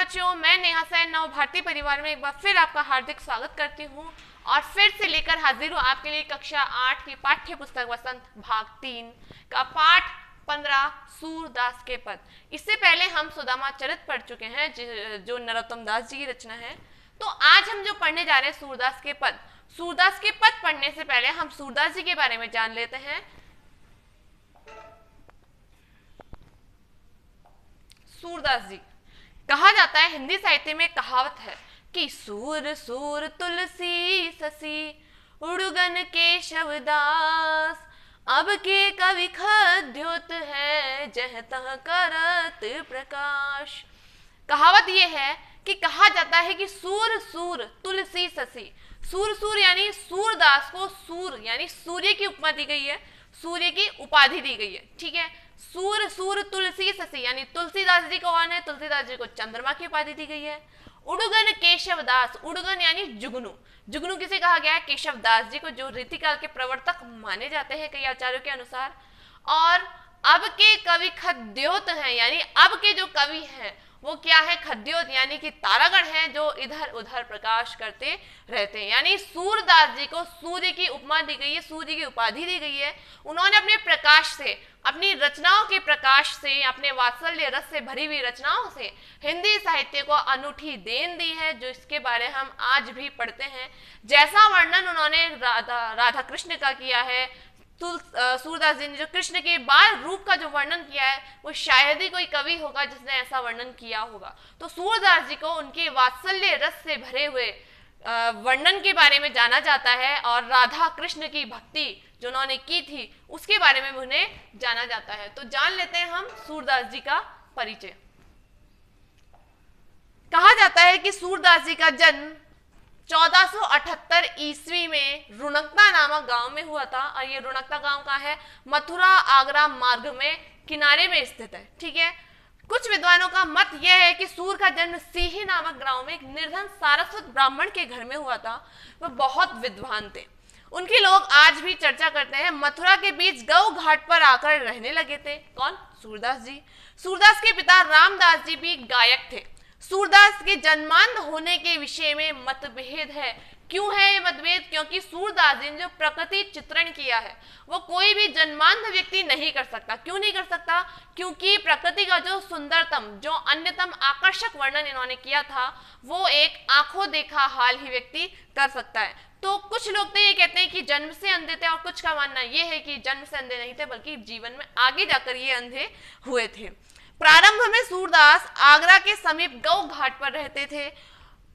बच्चों, मैं नेहा सैन, नव भारतीय परिवार में एक बार फिर आपका हार्दिक स्वागत करती हूँ। और फिर से लेकर हाजिर हूँ आपके लिए कक्षा आठ की पाठ्य पुस्तक वसंत, भाग तीन का पाठ पंद्रह सूरदास के पद। इससे पहले हम सुदामा चरित पढ़ चुके हैं, जो नरोत्तम दास जी की रचना है। तो आज हम जो पढ़ने जा रहे हैं सूरदास के पद सूरदास के पद पढ़ने से पहले हम सूरदास जी के बारे में जान लेते हैं। सूरदास जी कहा जाता है, हिंदी साहित्य में कहावत है कि सूर सूर तुलसी ससी, उड़गन केशवदास अब के कवि खद्योत है, जह तह करत प्रकाश। कहावत यह है कि कहा जाता है कि सूर सूर तुलसी ससी। सूर सूर यानी सूरदास को सूर, यानी सूर्य की उपमा दी गई है, सूर्य की उपाधि दी गई है, ठीक है? सूर सूर तुलसी ससी, यानी तुलसीदास जी कौन है? तुलसीदास जी को चंद्रमा की उपाधि दी गई है। उड़गन केशव दास उड़गन यानी जुगनू। जुगनू किसे कहा गया है? केशव दास जी को, जो रीतिकाल के प्रवर्तक माने जाते हैं कई आचार्यों के अनुसार। और अब के कवि खद्योत हैं, यानी अब के जो कवि हैं वो क्या है? खद्योत यानी कि तारागण है जो इधर उधर प्रकाश करते रहते हैं। यानी सूरदास जी को सूर्य की उपमा दी गई है, सूर्य की उपाधि दी गई है। उन्होंने अपने प्रकाश से, अपनी रचनाओं के प्रकाश से, अपने वात्सल्य रस से भरी हुई रचनाओं से हिंदी साहित्य को अनूठी देन दी है, जो इसके बारे हम आज भी पढ़ते हैं। जैसा वर्णन उन्होंने राधा राधा कृष्ण का किया है सूरदास जी ने जो कृष्ण के बाल रूप का जो वर्णन किया है, वो शायद ही कोई कवि होगा जिसने ऐसा वर्णन किया होगा। तो सूरदास जी को उनके वात्सल्य रस से भरे हुए वर्णन के बारे में जाना जाता है और राधा कृष्ण की भक्ति जो उन्होंने की थी, उसके बारे में उन्हें जाना जाता है। तो जान लेते हैं हम सूरदास जी का परिचय। कहा जाता है कि सूरदास जी का जन्म 1478 ईस्वी में रुणकता नामक गाँव में हुआ था और ये रुणकता गाँव का है मथुरा आगरा मार्ग में किनारे में स्थित है, ठीक है? कुछ विद्वानों का मत यह है कि सूर का जन्म सीही नामक गाँव में एक निर्धन सारस्वत ब्राह्मण के घर में हुआ था। वह बहुत विद्वान थे। उनके लोग आज भी चर्चा करते हैं, मथुरा के बीच गौ घाट पर आकर रहने लगे थे। कौन? सूरदास जी। सूरदास के पिता रामदास जी भी गायक थे। सूरदास के जन्मांध होने के विषय में मतभेद है। क्यों है ये मतभेद? क्योंकि सूरदास जी ने जो प्रकृति चित्रण किया है, वो कोई भी जन्मांध व्यक्ति नहीं कर सकता। क्यों नहीं कर सकता? क्योंकि प्रकृति का जो सुंदरतम, जो अन्यतम आकर्षक वर्णन इन्होंने किया था, वो एक आँखों देखा हाल ही व्यक्ति कर सकता है। तो कुछ लोग तो ये कहते हैं कि जन्म से अंधे थे और कुछ का मानना ये है कि जन्म से अंधे नहीं थे, बल्कि जीवन में आगे जाकर ये अंधे हुए थे। प्रारंभ में सूरदास आगरा के समीप गौ घाट पर रहते थे।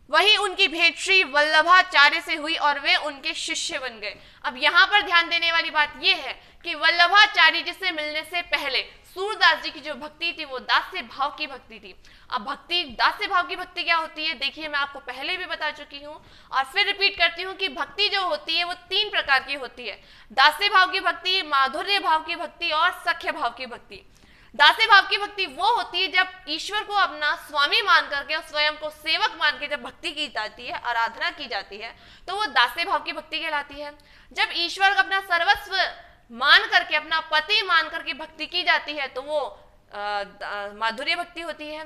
वहीं उनकी भेंट श्री वल्लभाचार्य से हुई और वे उनके शिष्य बन गए। अब यहाँ पर ध्यान देने वाली बात यह है कि वल्लभाचार्य जी से मिलने से पहले सूरदास जी की जो भक्ति थी, वो दास्य भाव की भक्ति थी। अब भक्ति, दास्य भाव की भक्ति क्या होती है, देखिए मैं आपको पहले भी बता चुकी हूँ और फिर रिपीट करती हूँ कि भक्ति जो होती है, वो तीन प्रकार की होती है। दास्य भाव की भक्ति, माधुर्य भाव की भक्ति और सख्य भाव की भक्ति। दास्य भाव की भक्ति वो होती है जब ईश्वर को अपना स्वामी मान करके और स्वयं को सेवक मान के जब भक्ति की जाती है, आराधना की जाती है तो वो दास्य भाव की भक्ति कहलाती है। जब ईश्वर को अपना सर्वस्व मान करके, अपना पति मान करके भक्ति की जाती है तो वो माधुर्य भक्ति होती है।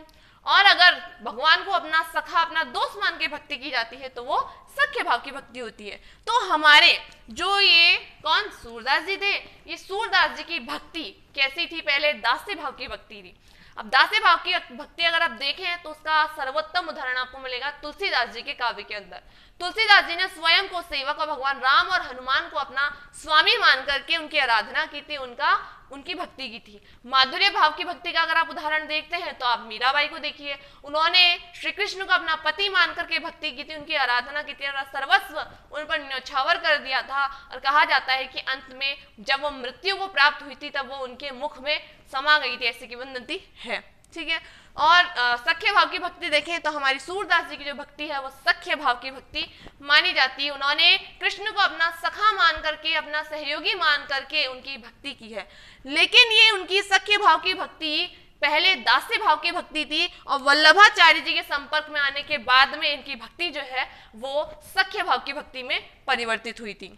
और अगर भगवान को अपना सखा, अपना दोस्त मान के भक्ति की जाती है तो वो सख्य भाव की भक्ति होती है। तो हमारे, जो ये, कौन? सूरदास जी थे। ये सूरदास जी की भक्ति कैसी थी? पहले दास्य भाव की भक्ति थी। अब दास्य भाव की भक्ति अगर आप देखें तो उसका सर्वोत्तम उदाहरण आपको मिलेगा तुलसीदास जी के काव्य के अंदर। तुलसीदास जी ने स्वयं को सेवक और भगवान राम और हनुमान को अपना स्वामी मान करके उनकी आराधना की थी। उनका उनकी भक्ति की थी। माधुर्य भाव की भक्ति का अगर आप उदाहरण देखते हैं तो आप मीराबाई को देखिए। उन्होंने श्री कृष्ण को अपना पति मान करके भक्ति की थी, उनकी आराधना की थी, और सर्वस्व उन पर न्यौछावर कर दिया था। और कहा जाता है कि अंत में जब वो मृत्यु को प्राप्त हुई थी, तब वो उनके मुख में समा गई थी, ऐसी की वंदती है। ठीक है? और सख्य भाव की भक्ति देखें तो हमारी सूरदास जी की जो भक्ति है, वो सख्य भाव की भक्ति मानी जाती है। उन्होंने कृष्ण को अपना सखा मान करके, अपना सहयोगी मान करके उनकी भक्ति की है। लेकिन ये उनकी सख्य भाव की भक्ति, पहले दास्य भाव की भक्ति थी और वल्लभाचार्य जी के संपर्क में आने के बाद में इनकी भक्ति जो है, वो सख्य भाव की भक्ति में परिवर्तित हुई थी।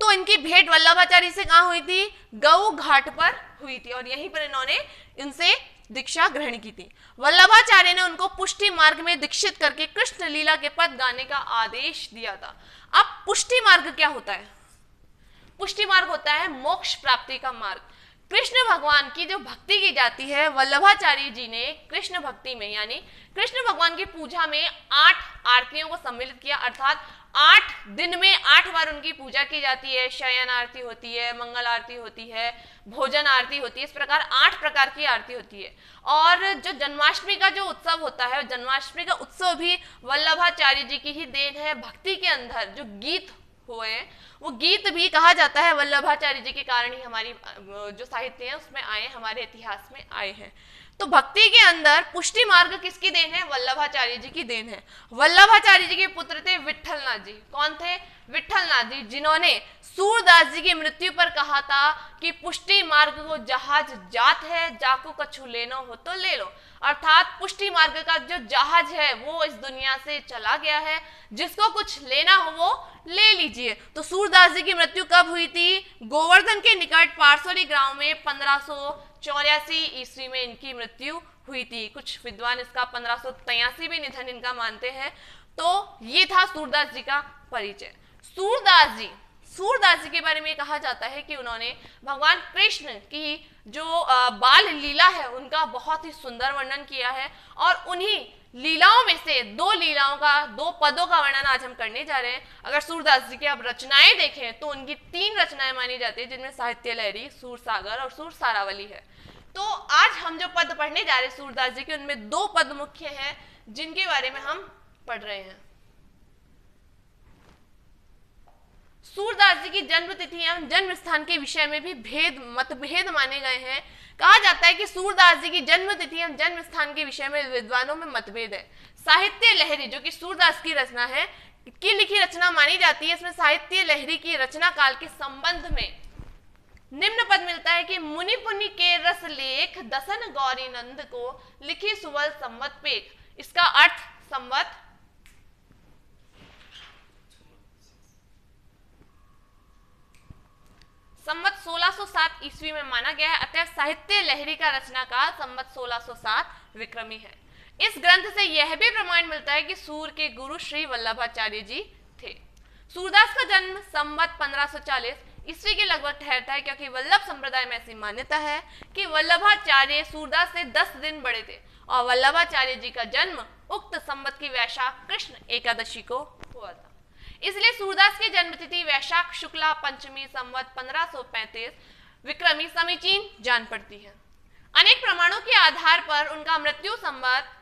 तो इनकी भेंट वल्लभाचार्य से कहा हुई थी? गौ घाट पर हुई थी और यहीं पर इन्होंने इनसे दीक्षा ग्रहण की थी। वल्लभाचार्य ने उनको पुष्टि मार्ग में दीक्षित करके कृष्ण लीला के पद गाने का आदेश दिया था। अब पुष्टि मार्ग क्या होता है? पुष्टि मार्ग होता है मोक्ष प्राप्ति का मार्ग। कृष्ण भगवान की जो भक्ति की जाती है, वल्लभाचार्य जी ने कृष्ण भक्ति में, यानी कृष्ण भगवान की पूजा में आठ आरतियों को सम्मिलित किया, अर्थात आठ दिन में आठ बार उनकी पूजा की जाती है। शयन आरती होती है, मंगल आरती होती है, भोजन आरती होती है, इस प्रकार आठ प्रकार की आरती होती है। और जो जन्माष्टमी का जो उत्सव होता है, जन्माष्टमी का उत्सव भी वल्लभाचार्य जी की ही देन है। भक्ति के अंदर जो गीत हुए हैं। वो गीत भी कहा जाता है वल्लभाचार्य जी के कारण ही हमारी जो साहित्य है, उसमें आए हमारे इतिहास में आए हैं। तो भक्ति के अंदर पुष्टि मार्ग किसकी देन है? वल्लभाचार्य जी की देन है। वल्लभाचार्य जी के पुत्र थे विठलनाथ जी। कौन थे? विठलनाथ जी, जिन्होंने सूरदास जी की मृत्यु पर कहा था कि पुष्टि मार्ग को जहाज़ जात है, जाको कछु लेनो हो तो ले लो। अर्थात पुष्टि मार्ग का जो जहाज़ है, वो इस दुनिया से चला गया है। जिसको कुछ लेना हो, वो ले लीजिए। तो सूरदास जी की मृत्यु कब हुई थी? गोवर्धन के निकट पार्सोली ग्राम में पंद्रह चौरासी ईस्वी में इनकी मृत्यु हुई थी। कुछ विद्वान इसका पंद्रह भी निधन इनका मानते हैं। तो ये था सूरदास जी का परिचय। सूरदास जी सूरदास जी के बारे में कहा जाता है कि उन्होंने भगवान कृष्ण की जो बाल लीला है, उनका बहुत ही सुंदर वर्णन किया है और उन्हीं लीलाओं में से दो लीलाओं का, दो पदों का वर्णन आज हम करने जा रहे हैं। अगर सूरदास जी की आप रचनाएँ देखें तो उनकी तीन रचनाएँ मानी जाती है, जिनमें साहित्य लहरी सूर सागर और सूर सारावली है। तो आज हम जो पद पढ़ने जा रहे हैं सूरदास जी के, उनमें दो पद मुख्य हैं, जिनके बारे में हम पढ़ रहे हैं। सूरदास जी की जन्म तिथि एवं जन्म स्थान के विषय में भी भेद, मतभेद माने गए हैं। कहा जाता है कि सूरदास जी की जन्म तिथि एवं जन्म स्थान के विषय में विद्वानों में मतभेद है। साहित्य लहरी, जो कि सूरदास की रचना है, की लिखी रचना मानी जाती है, इसमें साहित्य लहरी की रचना काल के संबंध में निम्न पद मिलता है कि मुनि पुनि के रस लेख दसन गौरी नंद को लिखी सुवल संवत पेख। इसका अर्थ संवत संवत 1607 ईस्वी में माना गया है। अतः साहित्य लहरी का रचना काल संवत 1607 विक्रमी है। इस ग्रंथ से यह भी प्रमाण मिलता है कि सूर के गुरु श्री वल्लभाचार्य जी थे। सूरदास का जन्म संवत 1540 ईस्वी के लगभग ठहरता है, क्योंकि वल्लभ संप्रदाय में ऐसी मान्यता है कि वल्लभाचार्य सूरदास से 10 दिन बड़े थे और वल्लभाचार्य जी का जन्म उक्त संवत की वैशाख कृष्ण एकादशी को हुआ था। इसलिए सूरदास की जन्मतिथि वैशाख, शुक्ला, पंचमी, संवत 1535 विक्रमी समीचीन जान पड़ती है। अनेक प्रमाणों के आधार पर उनका मृत्यु संवत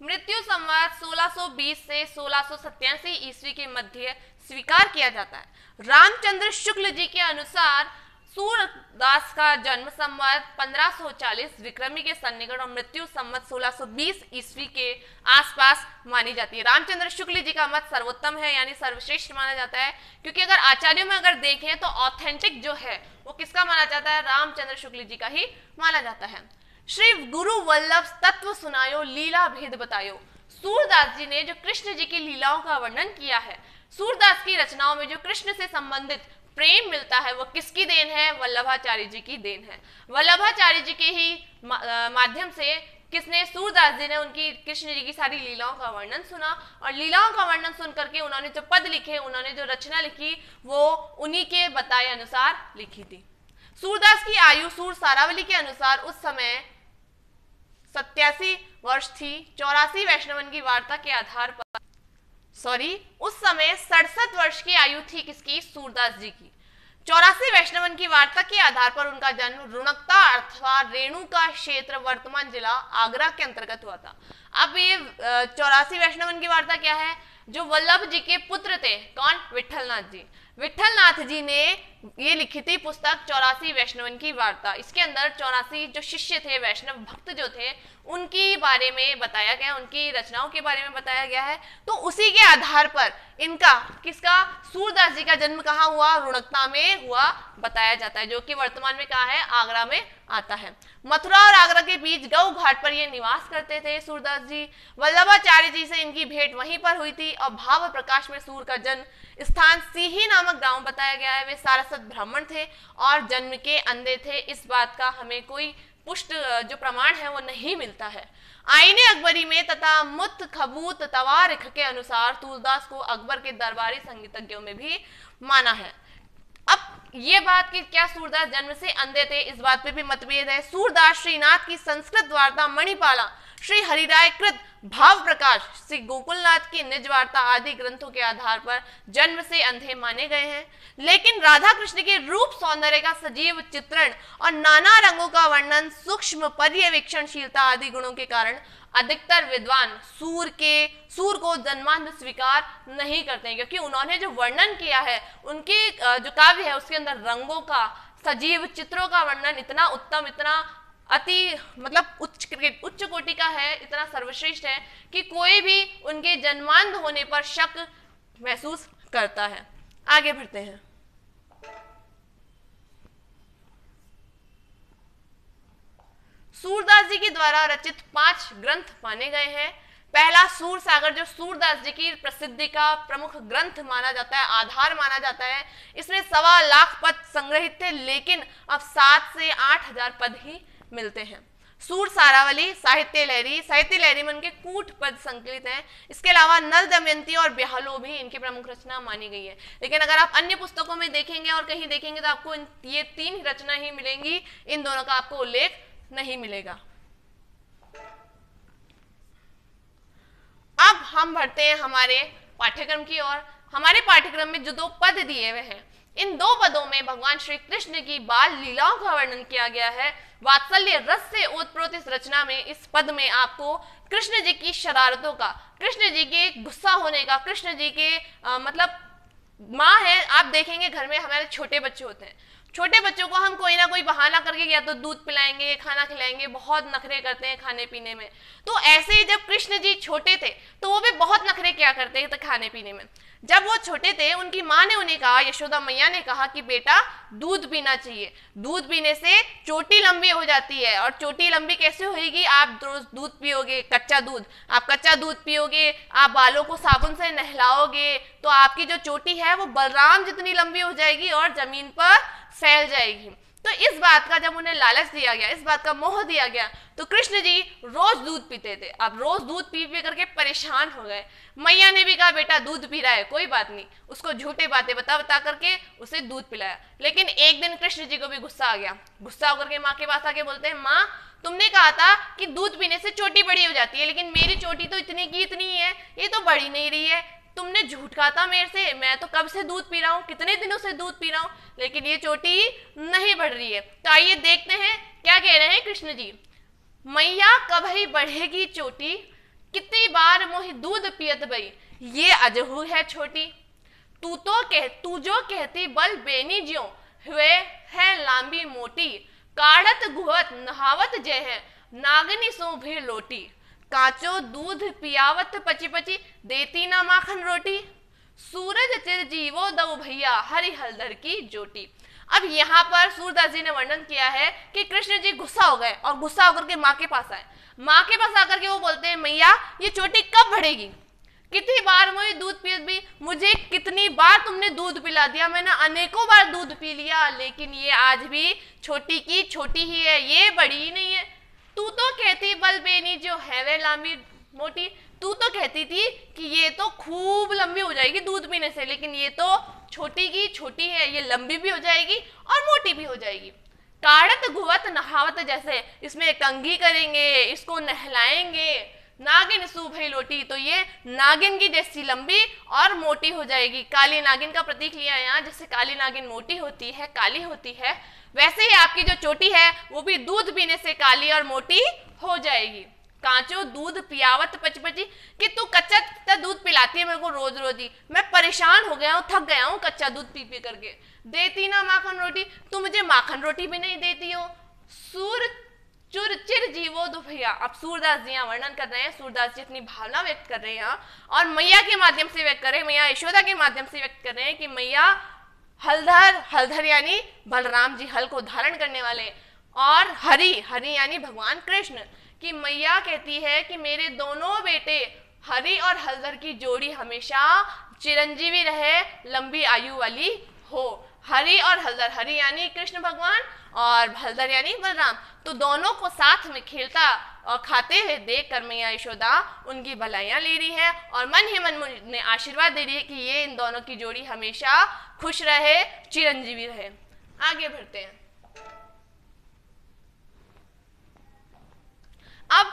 मृत्यु संवत 1620 से सोलह ईस्वी के मध्य स्वीकार किया जाता है। रामचंद्र शुक्ल जी के अनुसार सूरदास का जन्म संवत 1540 विक्रमी के सन्निकट और मृत्यु संवत 1620 ईस्वी के आसपास मानी जाती है। रामचंद्र शुक्ल जी का मत सर्वोत्तम है, यानी सर्वश्रेष्ठ माना जाता है, क्योंकि अगर आचार्यों में अगर देखें तो ऑथेंटिक जो है, वो किसका माना जाता है? रामचंद्र शुक्ल जी का ही माना जाता है। श्री गुरु वल्लभ तत्व सुनायो, लीला भेद बतायो। सूरदास जी ने जो कृष्ण जी की लीलाओं का वर्णन किया है, सूरदास की रचनाओं में जो कृष्ण से संबंधित प्रेम मिलता है, वो किसकी देन है? वल्लभाचार्य जी की देन है। वल्लभाचार्य जी के ही माध्यम से किसने सूरदास जी ने उनकी, कृष्ण जी की सारी लीलाओं का वर्णन सुना और लीलाओं का वर्णन सुन करके उन्होंने जो पद लिखे, उन्होंने जो रचना लिखी, वो उन्हीं के बताए अनुसार लिखी थी। सूरदास की आयु सूर सारावली के अनुसार उस समय सत्यासी वर्ष थी। चौरासी वैष्णवन की वार्ता के आधार पर सॉरी उस समय सड़सठ वर्ष की आयु थी किसकी? सूरदास जी की। चौरासी वैष्णवन की वार्ता के आधार पर उनका जन्म रुणकता अथवा रेणु का क्षेत्र वर्तमान जिला आगरा के अंतर्गत हुआ था। अब ये चौरासी वैष्णवन की वार्ता क्या है? जो वल्लभ जी के पुत्र थे, कौन? विठलनाथ जी। विठलनाथ जी ने ये लिखी थी पुस्तक चौरासी वैष्णवन की वार्ता। इसके अंदर चौरासी जो शिष्य थे, वैष्णव भक्त जो थे, उनकी बारे में बताया गया, उनकी रचनाओं के बारे में बताया गया है। तो उसी के आधार पर इनका, किसका? सूरदास जी का जन्म कहाँ हुआ? रुणकता में हुआ, बताया जाता है, जो कि वर्तमान में कहा है? आगरा में आता है। मथुरा और आगरा के बीच गौ घाट पर ये निवास करते थे सूरदास जी। वल्लभाचार्य जी से इनकी भेंट वहीं पर हुई थी और भाव प्रकाश में सूर का जन्म स्थान सीही नामक गाँव बताया गया है। वे सारस्वत ब्राह्मण थे और जन्म के अंधे थे। इस बात का हमें कोई पुष्ट जो प्रमाण है वो नहीं मिलता है। आईने अकबरी में तथा मुत खबूत तवारिख के अनुसार तुलदास को अकबर के दरबारी संगीतज्ञों में भी माना है। ये बात कि क्या सूरदास जन्म से अंधे थे, इस बात पे भी मतभेद है। सूरदास श्रीनाथ की संस्कृत वार्ता मणिपाला, श्री हरिराय कृत भाव प्रकाश, श्री गोकुलनाथ की निज वार्ता आदि ग्रंथों के आधार पर जन्म से अंधे माने गए हैं। लेकिन राधा कृष्ण के रूप सौंदर्य का सजीव चित्रण और नाना रंगों का वर्णन, सूक्ष्म पर्यवेक्षणशीलता आदि गुणों के कारण अधिकतर विद्वान सूर के, सूर को जन्मांध स्वीकार नहीं करते हैं, क्योंकि उन्होंने जो वर्णन किया है, उनके जो काव्य है, उसके अंदर रंगों का, सजीव चित्रों का वर्णन इतना उत्तम, इतना अति मतलब उच्च क्रिकेट, उच्च कोटि का है, इतना सर्वश्रेष्ठ है कि कोई भी उनके जन्मांध होने पर शक महसूस करता है। आगे बढ़ते हैं। सूरदास जी के द्वारा रचित पाँच ग्रंथ माने गए हैं। पहला सूर सागर, जो सूरदास जी की प्रसिद्धि का प्रमुख ग्रंथ माना जाता है, आधार माना जाता है। इसमें सवा लाख पद संग्रहित थे, लेकिन अब सात से आठ हज़ार पद ही मिलते हैं। सूर सारावली, साहित्य लहरी साहित्य लहरी में उनके कूट पद संकलित हैं। इसके अलावा नल दमयंती और ब्याहलो भी इनकी प्रमुख रचना मानी गई है। लेकिन अगर आप अन्य पुस्तकों में देखेंगे और कहीं देखेंगे तो आपको ये तीन रचना ही मिलेंगी। इन दोनों का आपको उल्लेख नहीं मिलेगा। अब हम बढ़ते हैं हमारे पाठ्यक्रम की ओर। हमारे पाठ्यक्रम में जो दो पद दिए हुए हैं इन दो पदों में भगवान श्री कृष्ण की बाल लीलाओं का वर्णन किया गया है। वात्सल्य रस से ओतप्रोत इस रचना में इस पद में आपको कृष्ण जी की शरारतों का कृष्ण जी के गुस्सा होने का कृष्ण जी के आ, मतलब माँ है आप देखेंगे घर में हमारे छोटे बच्चे होते हैं। छोटे बच्चों को हम कोई ना कोई बहाना करके या तो दूध पिलाएँगे खाना खिलाएँगे बहुत नखरे करते हैं खाने पीने में। तो ऐसे ही जब कृष्ण जी छोटे थे तो वो भी बहुत नखरे क्या करते थे खाने पीने में। जब वो छोटे थे, उनकी माँ ने उन्हें कहा, यशोदा मैया ने कहा कि बेटा, दूध पीना चाहिए। दूध पीने से चोटी लंबी हो जाती है और चोटी लंबी कैसे होगी आप रोज दूध पियोगे, कच्चा दूध। आप कच्चा दूध पियोगे, आप बालों को साबुन से नहलाओगे तो आपकी जो चोटी है, वो बलराम जितनी लंबी हो जाएगी और ज़मीन पर फैल जाएगी। तो इस बात का जब उन्हें लालच दिया गया, इस बात का मोह दिया गया तो कृष्ण जी रोज दूध पीते थे। अब रोज दूध पी पी करके परेशान हो गए। मैया ने भी कहा, बेटा, दूध पी रहा है, कोई बात नहीं। उसको झूठे बातें बता बता करके उसे दूध पिलाया। लेकिन एक दिन कृष्ण जी को भी गुस्सा आ गया। गुस्सा होकर के माँ के पास आके बोलते हैं, माँ, तुमने कहा था कि दूध पीने से चोटी बड़ी हो जाती है, लेकिन मेरी चोटी तो इतनी की इतनी है ये तो बढ़ी नहीं रही है। तुमने झूठ कहा था मेरे से। मैं तो कब से दूध पी रहा हूँ? कितने दिनों से दूध पी रहा हूँ? लेकिन ये चोटी नहीं बढ़ रही है। तो आइए देखते हैं क्या कह रहे हैं कृष्ण जी। मैया, कब ही बढ़ेगी चोटी? कितनी बार मोहि दूध पियत बई ये अजहू है छोटी। तू तो कह, तू जो कहती बल बेनी ज्यो। हुए है लांबी मोटी। काढ़त गुहत नहावत जय है। नागनी सो भी लोटी। काचो दूध पियावत पची पची देती ना माखन रोटी सूरज चिर जीवो दो भैया हरि हलदर की जोटी अब यहाँ पर सूरदास जी ने वर्णन किया है कि कृष्ण जी गुस्सा हो गए और गुस्सा होकर के माँ के पास आए। माँ के पास आकर के वो बोलते हैं, मैया, ये चोटी कब बढ़ेगी? कितनी बार मुझे दूध पी, भी मुझे कितनी बार तुमने दूध पिला दिया? मैंने अनेकों बार दूध पी लिया, लेकिन ये आज भी छोटी की छोटी ही है, ये बड़ी ही नहीं है। तू तो कहती बलबेनी, जो है वे लंबी मोटी, तू तो कहती थी कि ये तो खूब लंबी हो जाएगी दूध पीने से, लेकिन ये तो छोटी की छोटी है, ये लंबी भी हो जाएगी और मोटी भी हो जाएगी। काड़त घुवत नहावत जैसे, इसमें तंगी करेंगे, इसको नहलाएँगे नागिन सुभई लोटी तो ये नागिन की जैसी लंबी और मोटी हो जाएगी। काली नागिन का प्रतीक लिया यहाँ, जैसे काली नागिन मोटी होती है, काली होती है, वैसे ही आपकी जो चोटी है, वो भी दूध पीने से काली और मोटी हो जाएगी। कांचो दूध पियावत पचपची, कि तू कच्चा दूध पिलाती है मेरे को रोज रोज ही। मैं परेशान हो गया हूँ, थक गया हूँ कच्चा दूध पी पी करके। देती ना माखन रोटी, तू मुझे माखन रोटी भी नहीं देती हो सूर चुर चिर जीवो दो भैया अब सूरदास जी यहाँ वर्णन कर रहे हैं, सूरदास जी अपनी भावना व्यक्त कर रहे हैं और मैया के माध्यम से व्यक्त कर रहे हैं, मैया यशोदा के माध्यम से व्यक्त कर रहे हैं कि मैया हलधर हलधर यानी बलराम जी हल को धारण करने वाले और हरि हरि यानी भगवान कृष्ण, की मैया कहती है कि मेरे दोनों बेटे हरि और हलधर की जोड़ी हमेशा चिरंजीवी रहे, लंबी आयु वाली हो। हरि और हलदर। हरि यानी कृष्ण भगवान और हलदर यानी बलराम। तो दोनों को साथ में खेलता और खाते हुए देख कर मैया यशोदा उनकी भलाइयाँ ले रही है और मन ही मन ने आशीर्वाद दे रही है कि ये इन दोनों की जोड़ी हमेशा खुश रहे, चिरंजीवी रहे। आगे बढ़ते हैं। अब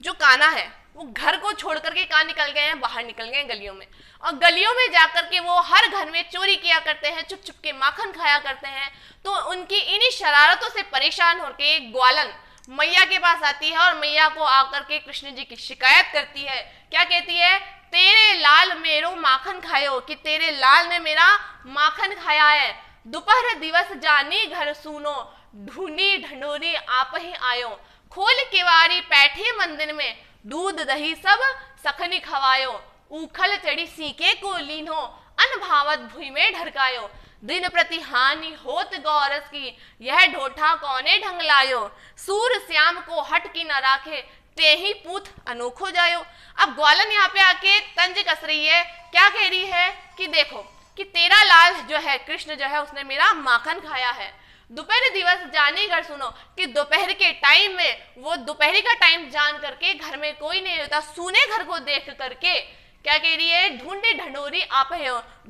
जो काना है वो घर को छोड़ करके कहा निकल गए हैं? बाहर निकल गए हैं गलियों में। और गलियों में जाकर के वो हर घर में चोरी किया करते हैं चुप चुप के माखन खाया करते हैं। तो उनकी इन्हीं शरारतों से परेशान होकर ग्वालन मैया के पास आती है और मैया को आकर के कृष्ण जी की शिकायत करती है। क्या कहती है? तेरे लाल मेरो माखन खायो कि तेरे लाल ने मेरा माखन खाया है। दोपहर दिवस जानी घर सुनो, ढूंढी ढंडोरी आप ही आयो। खोल केवारी बैठे मंदिर में दूध दही सब सखनी खवायो, उखल चढ़ी सीके को लीनो, अनभावत भूमि में ढरकायो। दिन प्रति हानि होत गौरस की, यह ढोठा कौने ढंग लायो? सूर श्याम को हट की न राखे ते ही पूत अनोखो जायो। अब ग्वालन यहाँ पे आके तंज कस रही है। क्या कह रही है? कि देखो, कि तेरा लाल जो है, कृष्ण जो है, उसने मेरा माखन खाया है। दोपहर दिवस जाने, घर सुनो, कि दोपहर के टाइम में वो दोपहर का टाइम जान करके घर में कोई नहीं होता, सुने घर को देख करके। क्या कह रही है? ढूंढे ढंडोरी आप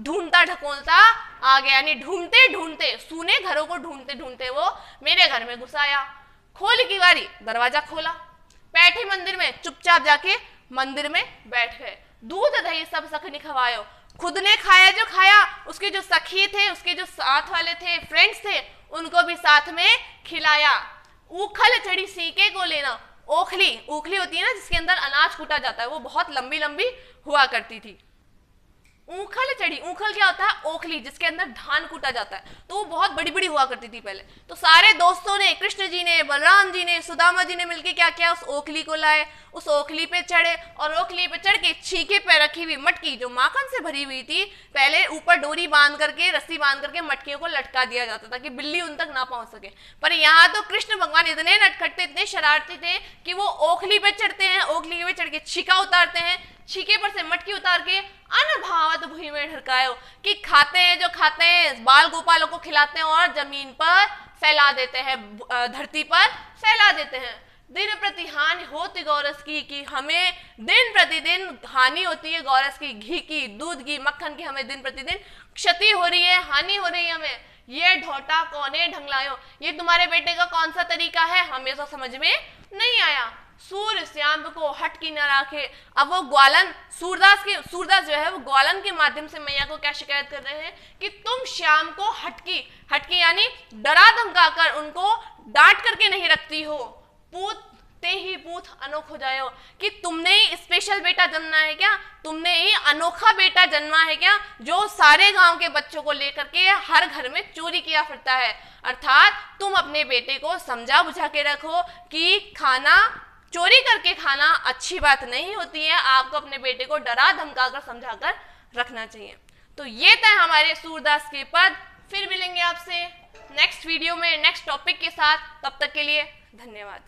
ढूंढता ढकोलता आ गया, यानी ढूंढते ढूंढते, सुने घरों को ढूंढते ढूंढते वो मेरे घर में घुसाया खोल की बारी, दरवाज़ा खोला। बैठे मंदिर में चुपचाप जाके मंदिर में बैठ गए। दूध, दही सब सखनी खवायो। खुद ने खाया जो खाया, उसके जो सखी थे, उसके जो साथ वाले थे फ्रेंड्स थे उनको भी साथ में खिलाया। उखल चढ़ी सीके को लेना। ओखली ओखली होती है ना, जिसके अंदर अनाज कूटा जाता है। वो बहुत लंबी लंबी हुआ करती थी। ऊखल चढ़ी, ऊखल क्या होता है? ओखली, जिसके अंदर धान कूटा जाता है। तो वो बहुत बड़ी बड़ी हुआ करती थी पहले। तो सारे दोस्तों ने, कृष्ण जी ने, बलराम जी ने, सुदामा जी ने मिलकर क्या किया? उस ओखली को लाए, उस ओखली पे चढ़े और ओखली पे चढ़ के छीके पे रखी हुई मटकी, जो माखन से भरी हुई थी, पहले ऊपर डोरी बाँध करके, रस्सी बाँध करके मटकियों को लटका दिया जाता था कि बिल्ली उन तक ना पहुँच सके। पर यहाँ तो कृष्ण भगवान इतने नटखटते, इतने शरारती थे कि वो ओखली पे चढ़ते हैं, ओखली पे चढ़ के छीका उतारते हैं, छीके पर से मटकी उतार के अनभावत भूमि में ढरकायो कि खाते हैं जो खाते हैं, बाल गोपालों को खिलाते हैं और ज़मीन पर फैला देते हैं धरती पर फैला देते हैं। दिन प्रति हानि होती गौरस की कि हमें दिन प्रतिदिन हानि होती है गौरस की घी की, दूध की, मक्खन की हमें दिन प्रतिदिन क्षति हो रही है, हानि हो रही है हमें। ये ढोटा कौने ढंगलायो? ये तुम्हारे बेटे का कौन सा तरीका है? हमें तो समझ में नहीं आया। सूर्य श्याम को हट की न रखे। अब वो ग्वालन सूरदास के सूरदास जो है, वो ग्वालन के माध्यम से मैया को क्या शिकायत कर रहे हैं? कि तुम श्याम को हटकी हटकी यानी डरा धमका कर उनको डांट करके नहीं रखती हो। पूत ते ही पूत अनोख हो जाए कि तुमने ही स्पेशल बेटा जन्मा है क्या? तुमने ही अनोखा बेटा जन्मा है क्या? जो सारे गाँव के बच्चों को लेकर के हर घर में चोरी किया फिरता है। अर्थात तुम अपने बेटे को समझा बुझा के रखो कि खाना चोरी करके खाना अच्छी बात नहीं होती है। आपको अपने बेटे को डरा धमका कर समझा कर रखना चाहिए। तो ये था हमारे सूरदास के पद। फिर मिलेंगे आपसे नेक्स्ट वीडियो में नेक्स्ट टॉपिक के साथ। तब तक के लिए धन्यवाद।